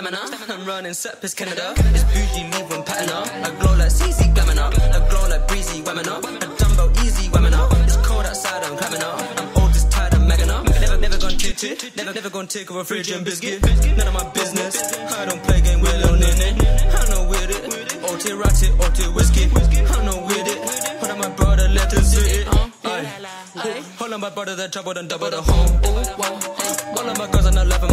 stamina. I'm running Serpis Canada. It's bougie, leave one pattern up. I glow like CZ, glamming up. I glow like breezy, whamming up. Tit. Never, never gonna take over fridge and biscuit. None of my business. I don't play game with Lil Nene. I know with it. OT ratty, OT whiskey. I know with it. One of my brother left and sit it. All of my brother that trouble done double the home. Ooh, All of my girls loving my love and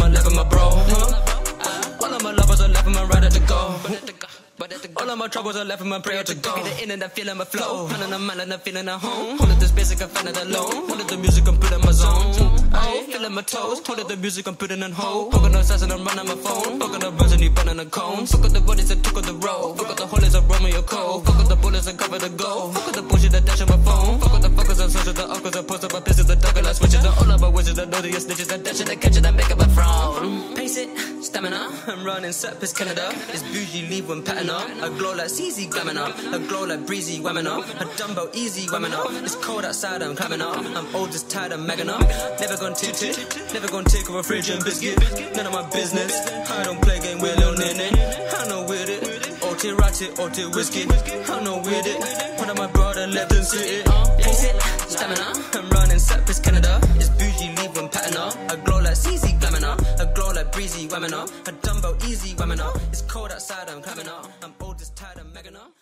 All of my troubles are left in my prayer to go. Get it in and I feel my flow. Feeling the mind and I'm feeling at home. Hold it this basic, I'm feeling alone. Hold it the music, I'm putting my zone. Oh, feeling my toes. Hold it the music, I'm putting on hold. Poking the sides and I'm running my phone. Poking the birds and you burning the cones. Fuck up the bodies that took on the road. Fuck up the holes me your cold. Fuck up the bullets that cover the goal. Fuck up the bullshit that dash on my phone. Fuck up the fuckers and social, the uncles that post up my pistols, the dugger, the switches, the all of my witches, the naughty snitches, that dash it, that catch it, that make up a frown. It. I'm running Serpis Canada. It's bougie, leave one pattern up. I glow like CZ, glamming up. I glow like breezy, whamming up. I Dumbo easy, whamming up. It's cold outside, I'm climbing up. I'm old, just tired, I'm megging up. Never gonna tit tit. Never gonna take over fridge and biscuit. None of my business. I don't play game with Lil Nene. I know with it. OT ratchet, OT whiskey. I know with it. One of my brother left and sit it. It, stamina. I'm running Serpis Canada. It's bougie, leave one pattern up. Breezy, whamming up. I Dumbo easy, whamming up. It's cold outside, I'm climbing up. I'm old, just tired, I'm megging up.